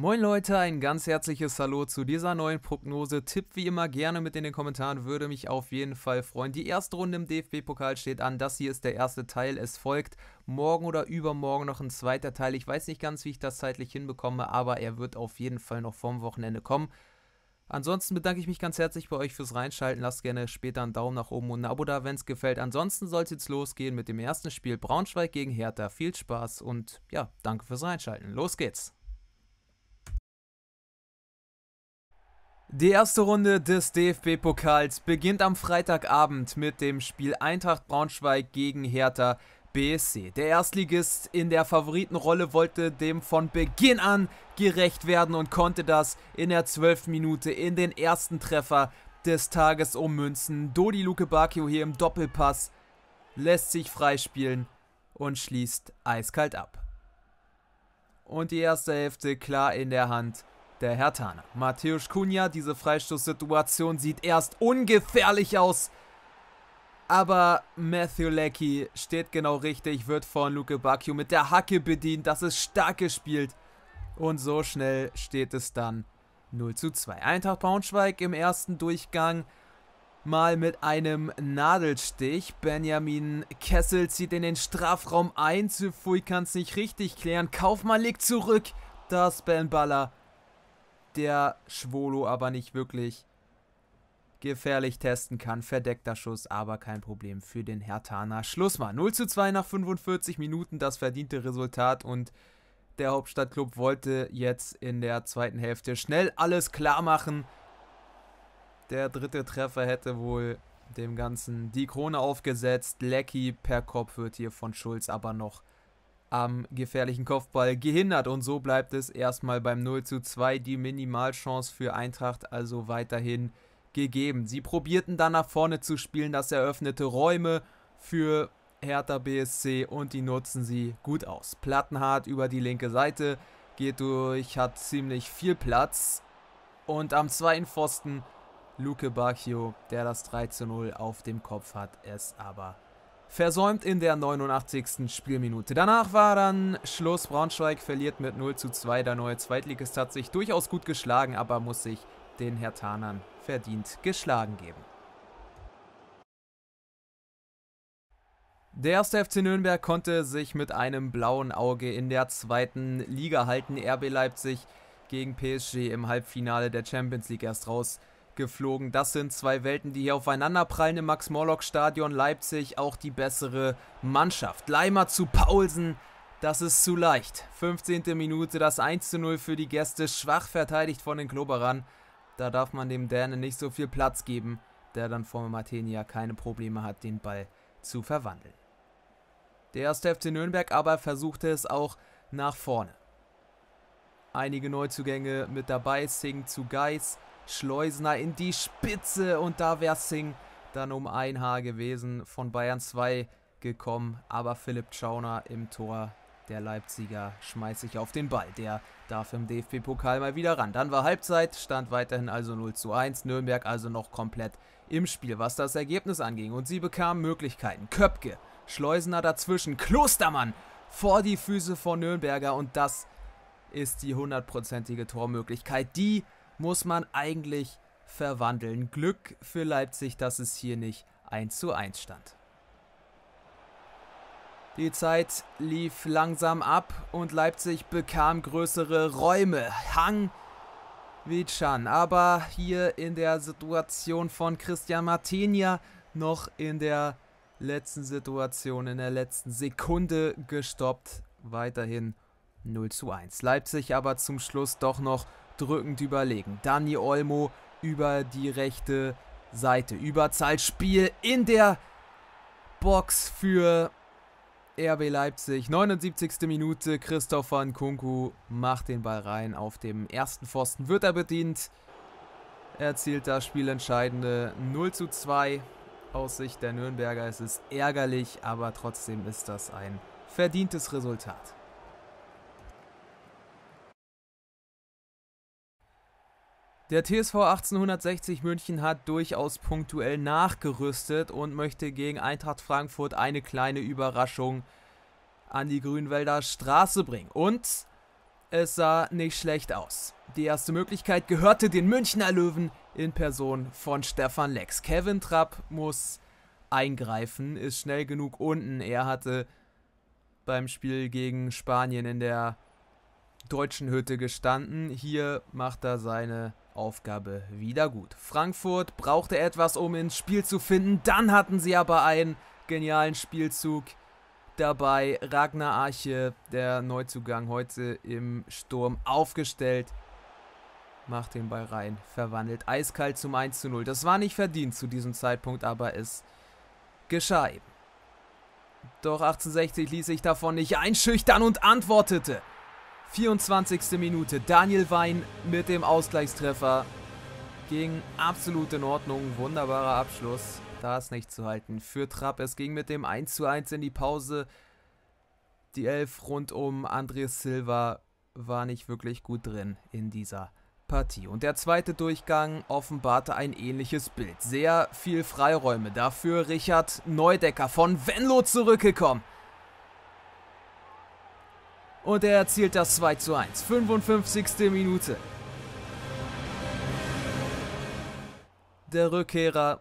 Moin Leute, ein ganz herzliches Hallo zu dieser neuen Prognose. Tipp wie immer gerne mit in den Kommentaren, würde mich auf jeden Fall freuen. Die erste Runde im DFB-Pokal steht an. Das hier ist der erste Teil. Es folgt morgen oder übermorgen noch ein zweiter Teil. Ich weiß nicht ganz, wie ich das zeitlich hinbekomme, aber er wird auf jeden Fall noch vom Wochenende kommen. Ansonsten bedanke ich mich ganz herzlich bei euch fürs Reinschalten. Lasst gerne später einen Daumen nach oben und ein Abo da, wenn es gefällt. Ansonsten soll es jetzt losgehen mit dem ersten Spiel Braunschweig gegen Hertha. Viel Spaß und ja, danke fürs Reinschalten. Los geht's. Die erste Runde des DFB-Pokals beginnt am Freitagabend mit dem Spiel Eintracht Braunschweig gegen Hertha BSC. Der Erstligist in der Favoritenrolle wollte dem von Beginn an gerecht werden und konnte das in der 12. Minute in den ersten Treffer des Tages ummünzen. Dodi Luke Bacchio hier im Doppelpass lässt sich freispielen und schließt eiskalt ab. Und die erste Hälfte klar in der Hand der Hertaner. Matthäus Kunja, diese Freistoßsituation sieht erst ungefährlich aus. Aber Matthew Leckie steht genau richtig, wird von Luke Bacchio mit der Hacke bedient. Das ist stark gespielt. Und so schnell steht es dann 0 zu 2. Eintracht Braunschweig im ersten Durchgang mal mit einem Nadelstich. Benjamin Kessel zieht in den Strafraum ein. Zufui kann es nicht richtig klären. Kaufmann legt zurück. Das Ben Baller der Schwolo aber nicht wirklich gefährlich testen kann. Verdeckter Schuss, aber kein Problem für den Hertaner. Schluss mal. 0 zu 2 nach 45 Minuten, das verdiente Resultat und der Hauptstadtklub wollte jetzt in der zweiten Hälfte schnell alles klar machen. Der dritte Treffer hätte wohl dem Ganzen die Krone aufgesetzt. Lecky per Kopf wird hier von Schulz aber noch am gefährlichen Kopfball gehindert. Und so bleibt es erstmal beim 0 zu 2 die Minimalchance für Eintracht also weiterhin gegeben. Sie probierten dann nach vorne zu spielen, das eröffnete Räume für Hertha BSC und die nutzen sie gut aus. Plattenhart über die linke Seite, geht durch, hat ziemlich viel Platz. Und am zweiten Pfosten Luke Bacchio, der das 3 zu 0 auf dem Kopf hat, es aber versäumt in der 89. Spielminute. Danach war dann Schluss. Braunschweig verliert mit 0 zu 2. Der neue Zweitligist hat sich durchaus gut geschlagen, aber muss sich den Hertanern verdient geschlagen geben. Der erste FC Nürnberg konnte sich mit einem blauen Auge in der zweiten Liga halten. RB Leipzig gegen PSG im Halbfinale der Champions League erst raus geflogen. Das sind zwei Welten, die hier aufeinanderprallen im Max-Morlock-Stadion. Leipzig auch die bessere Mannschaft. Leimer zu Paulsen, das ist zu leicht. 15. Minute, das 1 zu 0 für die Gäste. Schwach verteidigt von den Kloberern. Da darf man dem Dänen nicht so viel Platz geben, der dann vor Martenia keine Probleme hat, den Ball zu verwandeln. Der erste FC Nürnberg aber versuchte es auch nach vorne. Einige Neuzugänge mit dabei, Sing zu Geis, Schleusner in die Spitze und da wäre Singh dann um ein Haar gewesen von Bayern 2 gekommen, aber Philipp Schauner im Tor der Leipziger schmeißt sich auf den Ball. Der darf im DFB-Pokal mal wieder ran. Dann war Halbzeit, stand weiterhin also 0 zu 1. Nürnberg also noch komplett im Spiel, was das Ergebnis anging. Und sie bekamen Möglichkeiten. Köpke, Schleusener dazwischen, Klostermann vor die Füße von Nürnberger. Und das ist die hundertprozentige Tormöglichkeit, die muss man eigentlich verwandeln. Glück für Leipzig, dass es hier nicht 1 zu 1 stand. Die Zeit lief langsam ab und Leipzig bekam größere Räume. Hang wie Chan. Aber hier in der Situation von Christian Martinia noch in der letzten Situation, in der letzten Sekunde gestoppt. Weiterhin 0 zu 1. Leipzig aber zum Schluss doch noch drückend überlegen. Dani Olmo über die rechte Seite. Überzahlspiel in der Box für RB Leipzig. 79. Minute. Christopher Nkunku macht den Ball rein. Auf dem ersten Pfosten wird er bedient. Erzielt das spielentscheidende 0 zu 2 aus Sicht der Nürnberger. Es ist ärgerlich, aber trotzdem ist das ein verdientes Resultat. Der TSV 1860 München hat durchaus punktuell nachgerüstet und möchte gegen Eintracht Frankfurt eine kleine Überraschung an die Grünwälder Straße bringen. Und es sah nicht schlecht aus. Die erste Möglichkeit gehörte den Münchner Löwen in Person von Stefan Lex. Kevin Trapp muss eingreifen, ist schnell genug unten. Er hatte beim Spiel gegen Spanien in der deutschen Hütte gestanden. Hier macht er seine Aufgabe wieder gut. Frankfurt brauchte etwas, um ins Spiel zu finden. Dann hatten sie aber einen genialen Spielzug dabei. Ragnar Arche, der Neuzugang heute im Sturm aufgestellt. Macht den Ball rein, verwandelt eiskalt zum 1 zu 0. Das war nicht verdient zu diesem Zeitpunkt, aber es geschah eben. Doch 1860 ließ sich davon nicht einschüchtern und antwortete. 24. Minute. Daniel Wein mit dem Ausgleichstreffer. Ging absolut in Ordnung. Wunderbarer Abschluss. Da ist nicht zu halten für Trapp. Es ging mit dem 1 zu 1 in die Pause. Die Elf rund um Andres Silva war nicht wirklich gut drin in dieser Partie. Und der zweite Durchgang offenbarte ein ähnliches Bild. Sehr viel Freiräume. Dafür Richard Neudecker von Venlo zurückgekommen. Und er erzielt das 2 zu 1. 55. Minute. Der Rückkehrer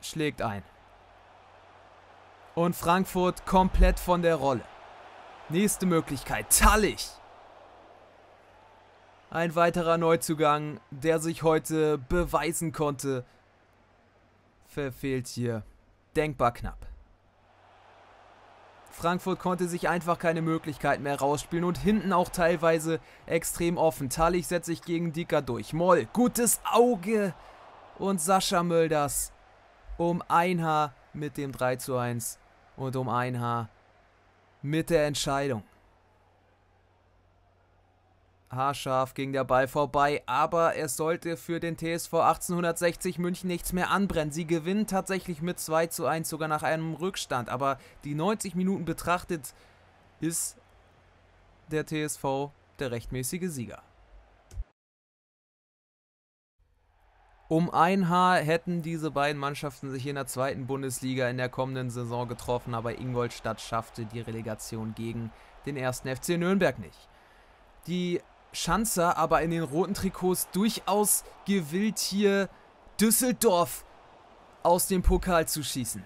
schlägt ein. Und Frankfurt komplett von der Rolle. Nächste Möglichkeit. Tallich. Ein weiterer Neuzugang, der sich heute beweisen konnte, verfehlt hier denkbar knapp. Frankfurt konnte sich einfach keine Möglichkeit mehr rausspielen und hinten auch teilweise extrem offen. Talich setzt sich gegen Dicker durch. Moll, gutes Auge und Sascha Mölders um ein Haar mit dem 3 zu 1 und um ein Haar mit der Entscheidung haarscharf ging der Ball vorbei, aber es sollte für den TSV 1860 München nichts mehr anbrennen. Sie gewinnen tatsächlich mit 2 zu 1 sogar nach einem Rückstand, aber die 90 Minuten betrachtet ist der TSV der rechtmäßige Sieger. Um ein Haar hätten diese beiden Mannschaften sich in der zweiten Bundesliga in der kommenden Saison getroffen, aber Ingolstadt schaffte die Relegation gegen den ersten FC Nürnberg nicht. Die Schanzer aber in den roten Trikots durchaus gewillt, hier Düsseldorf aus dem Pokal zu schießen.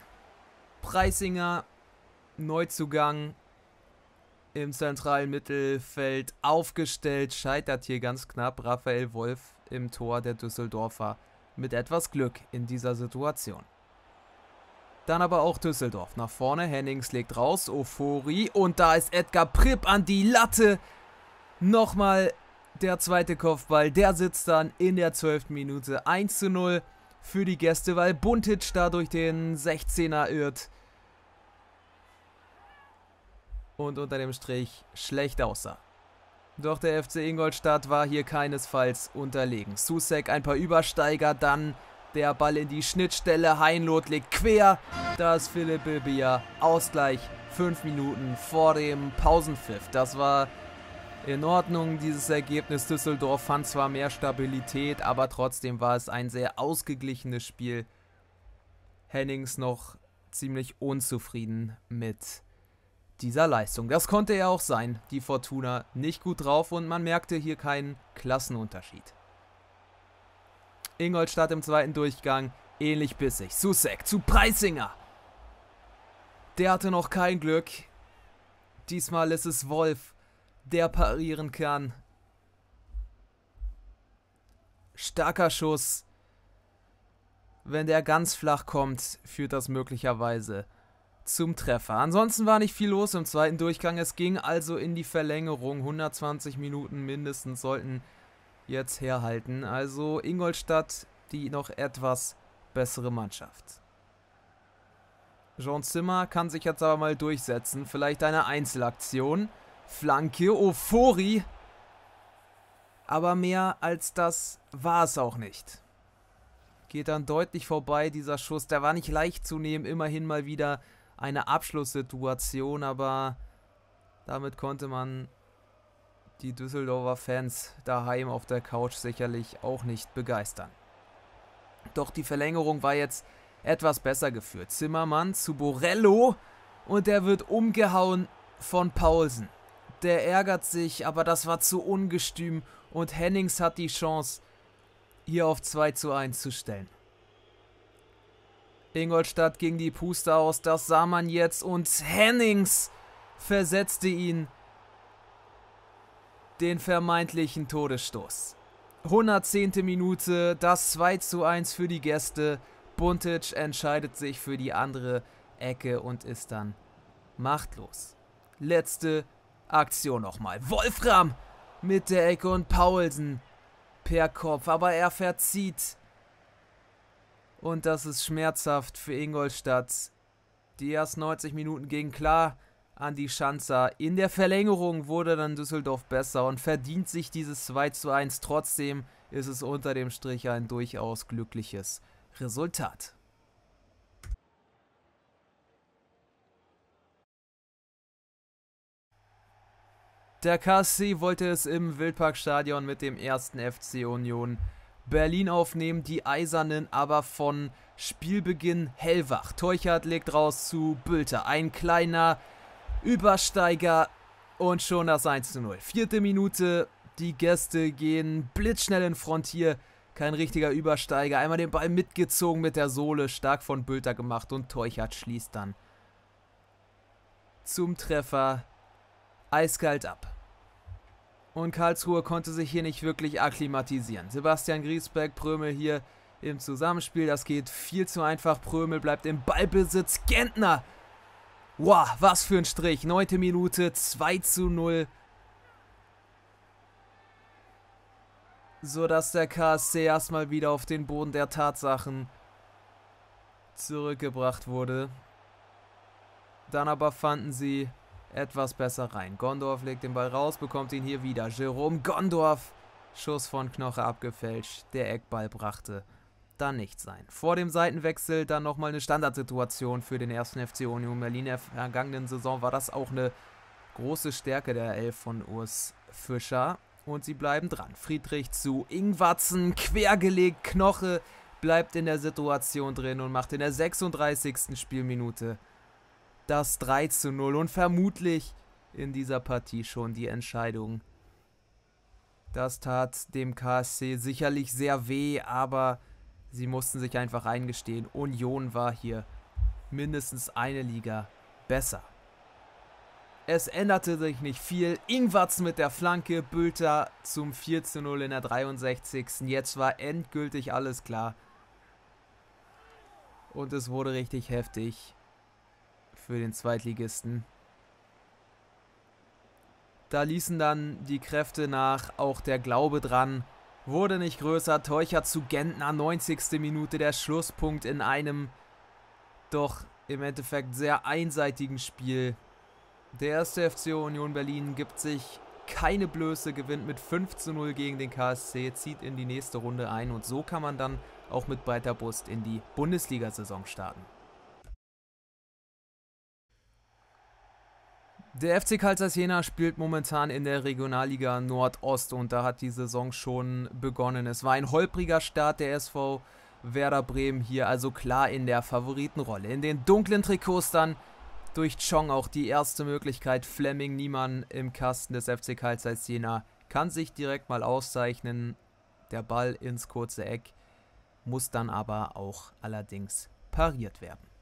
Preisinger, Neuzugang im zentralen Mittelfeld aufgestellt, scheitert hier ganz knapp. Raphael Wolf im Tor der Düsseldorfer mit etwas Glück in dieser Situation. Dann aber auch Düsseldorf nach vorne. Hennings legt raus, Ofori und da ist Edgar Pripp an die Latte. Nochmal der zweite Kopfball, der sitzt dann in der 12. Minute 1 zu 0 für die Gäste, weil Buntic da durch den 16er irrt. Und unter dem Strich schlecht aussah. Doch der FC Ingolstadt war hier keinesfalls unterlegen. Susek ein paar Übersteiger, dann der Ball in die Schnittstelle. Heinloth legt quer. Da ist Philipp Bilbia. Ausgleich. Fünf Minuten vor dem Pausenpfiff. Das war in Ordnung, dieses Ergebnis. Düsseldorf fand zwar mehr Stabilität, aber trotzdem war es ein sehr ausgeglichenes Spiel. Hennings noch ziemlich unzufrieden mit dieser Leistung. Das konnte er auch sein. Die Fortuna nicht gut drauf und man merkte hier keinen Klassenunterschied. Ingolstadt im zweiten Durchgang ähnlich bissig. Susek zu Preisinger. Der hatte noch kein Glück. Diesmal ist es Wolf, der parieren kann. Starker Schuss. Wenn der ganz flach kommt, führt das möglicherweise zum Treffer. Ansonsten war nicht viel los im zweiten Durchgang. Es ging also in die Verlängerung. 120 Minuten mindestens sollten jetzt herhalten. Also Ingolstadt die noch etwas bessere Mannschaft. Jean Zimmer kann sich jetzt aber mal durchsetzen. Vielleicht eine Einzelaktion. Flanke, Ofori. Aber mehr als das war es auch nicht. Geht dann deutlich vorbei, dieser Schuss. Der war nicht leicht zu nehmen. Immerhin mal wieder eine Abschlusssituation, aber damit konnte man die Düsseldorfer Fans daheim auf der Couch sicherlich auch nicht begeistern. Doch die Verlängerung war jetzt etwas besser geführt. Zimmermann zu Borello und der wird umgehauen von Paulsen. Der ärgert sich, aber das war zu ungestüm und Hennings hat die Chance, hier auf 2 zu 1 zu stellen. Ingolstadt ging die Puste aus, das sah man jetzt und Hennings versetzte ihn den vermeintlichen Todesstoß. 110. Minute, das 2 zu 1 für die Gäste. Buntic entscheidet sich für die andere Ecke und ist dann machtlos. Letzte Aktion nochmal. Wolfram mit der Ecke und Paulsen per Kopf, aber er verzieht. Und das ist schmerzhaft für Ingolstadt. Die ersten 90 Minuten gingen klar an die Schanzer. In der Verlängerung wurde dann Düsseldorf besser und verdient sich dieses 2 zu 1. Trotzdem ist es unter dem Strich ein durchaus glückliches Resultat. Der KSC wollte es im Wildparkstadion mit dem ersten FC Union Berlin aufnehmen, die Eisernen aber von Spielbeginn hellwach. Teuchert legt raus zu Bülter. Ein kleiner Übersteiger und schon das 1 zu 0. Vierte Minute, die Gäste gehen blitzschnell in Frontier. Kein richtiger Übersteiger. Einmal den Ball mitgezogen mit der Sohle, stark von Bülter gemacht und Teuchert schließt dann zum Treffer eiskalt ab. Und Karlsruhe konnte sich hier nicht wirklich akklimatisieren. Sebastian Griesbeck, Prömel hier im Zusammenspiel. Das geht viel zu einfach. Prömel bleibt im Ballbesitz. Gentner Wow, was für ein Strich. Neunte Minute, 2 zu 0. So dass der KSC erstmal wieder auf den Boden der Tatsachen zurückgebracht wurde. Dann aber fanden sie etwas besser rein. Gondorf legt den Ball raus, bekommt ihn hier wieder. Jerome Gondorf. Schuss von Knoche abgefälscht. Der Eckball brachte dann nicht sein. Vor dem Seitenwechsel dann nochmal eine Standardsituation für den ersten FC Union Berlin. In der vergangenen Saison war das auch eine große Stärke der Elf von Urs Fischer. Und sie bleiben dran. Friedrich zu Ingwatzen, quergelegt, Knoche bleibt in der Situation drin und macht in der 36. Spielminute das 3 zu 0 und vermutlich in dieser Partie schon die Entscheidung. Das tat dem KSC sicherlich sehr weh, aber Sie mussten sich einfach eingestehen, Union war hier mindestens eine Liga besser. Es änderte sich nicht viel. Ingwarz mit der Flanke, Bülter zum 4 zu 0 in der 63. Jetzt war endgültig alles klar. Und es wurde richtig heftig für den Zweitligisten. Da ließen dann die Kräfte nach, auch der Glaube dran wurde nicht größer. Teucher zu Gentner, 90. Minute, der Schlusspunkt in einem doch im Endeffekt sehr einseitigen Spiel. Der erste FC Union Berlin gibt sich keine Blöße, gewinnt mit 5 zu 0 gegen den KSC, zieht in die nächste Runde ein und so kann man dann auch mit breiter Brust in die Bundesliga-Saison starten. Der FC Karl Jena spielt momentan in der Regionalliga Nordost und da hat die Saison schon begonnen. Es war ein holpriger Start der SV Werder Bremen hier, also klar in der Favoritenrolle. In den dunklen Trikots dann durch Chong auch die erste Möglichkeit. Fleming Niemann im Kasten des FC Karl Jena kann sich direkt mal auszeichnen. Der Ball ins kurze Eck muss dann aber auch allerdings pariert werden.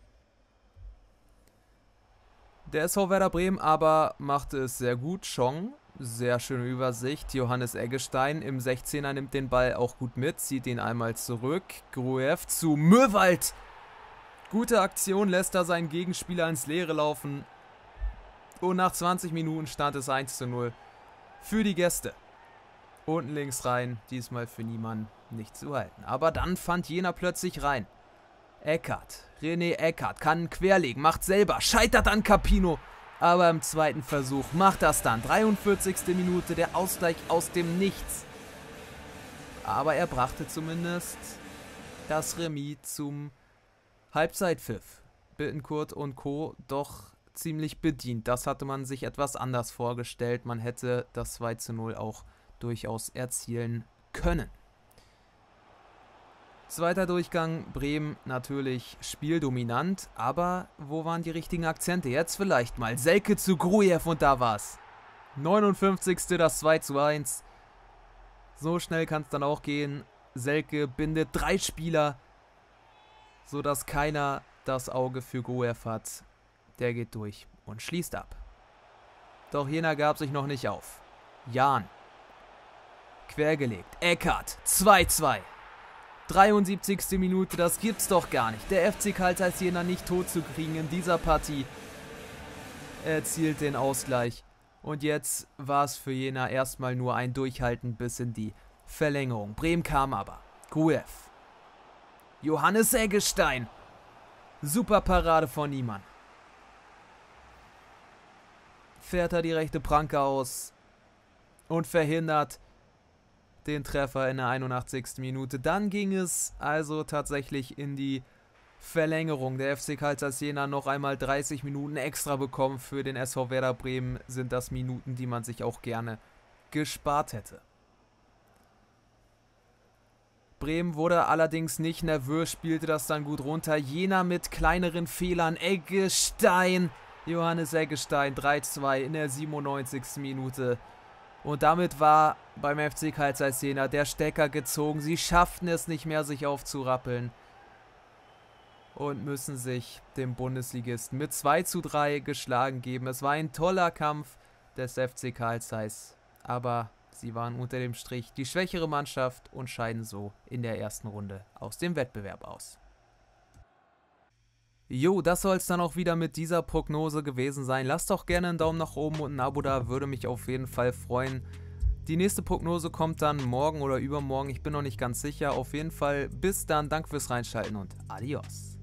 Der SV Werder Bremen aber machte es sehr gut. Chong, sehr schöne Übersicht. Johannes Eggestein im 16er nimmt den Ball auch gut mit, zieht ihn einmal zurück. Gruev zu Möwald. Gute Aktion, lässt da seinen Gegenspieler ins Leere laufen. Und nach 20 Minuten stand es 1 zu 0 für die Gäste. Unten links rein, diesmal für niemanden nicht zu halten. Aber dann fand jener plötzlich rein. Eckert. René Eckert kann querlegen, macht selber, scheitert an Capino. Aber im zweiten Versuch macht das dann. 43. Minute, der Ausgleich aus dem Nichts. Aber er brachte zumindest das Remis zum Halbzeitpfiff. Bittenkurt und Co. doch ziemlich bedient. Das hatte man sich etwas anders vorgestellt. Man hätte das 2 zu 0 auch durchaus erzielen können. Zweiter Durchgang, Bremen natürlich spieldominant, aber wo waren die richtigen Akzente? Jetzt vielleicht mal. Selke zu Grujew und da war's. 59. das 2 zu 1. So schnell kann es dann auch gehen. Selke bindet drei Spieler, sodass keiner das Auge für Goef hat. Der geht durch und schließt ab. Doch Jena gab sich noch nicht auf. Jan. Quergelegt. Eckert. 2-2. 73. Minute, das gibt's doch gar nicht. Der FC Karl Zeiss Jena nicht tot zu kriegen in dieser Partie. Er erzielt den Ausgleich. Und jetzt war es für Jena erstmal nur ein Durchhalten bis in die Verlängerung. Bremen kam aber. Guev. Johannes Eggestein. Super Parade von Niemann. Fährt er die rechte Pranke aus und verhindert den Treffer in der 81. Minute. Dann ging es also tatsächlich in die Verlängerung. Der FC Karl Jena noch einmal 30 Minuten extra bekommen. Für den SV Werder Bremen sind das Minuten, die man sich auch gerne gespart hätte. Bremen wurde allerdings nicht nervös, spielte das dann gut runter. Jena mit kleineren Fehlern. Eggestein, Johannes Eggestein, 3-2 in der 97. Minute. Und damit war beim FC Karl Jena der Stecker gezogen. Sie schafften es nicht mehr, sich aufzurappeln und müssen sich dem Bundesligisten mit 2 zu 3 geschlagen geben. Es war ein toller Kampf des FC Karl Zeiss, aber sie waren unter dem Strich die schwächere Mannschaft und scheiden so in der ersten Runde aus dem Wettbewerb aus. Jo, das soll es dann auch wieder mit dieser Prognose gewesen sein. Lasst doch gerne einen Daumen nach oben und ein Abo da, würde mich auf jeden Fall freuen. Die nächste Prognose kommt dann morgen oder übermorgen, ich bin noch nicht ganz sicher. Auf jeden Fall bis dann, danke fürs Reinschalten und adios.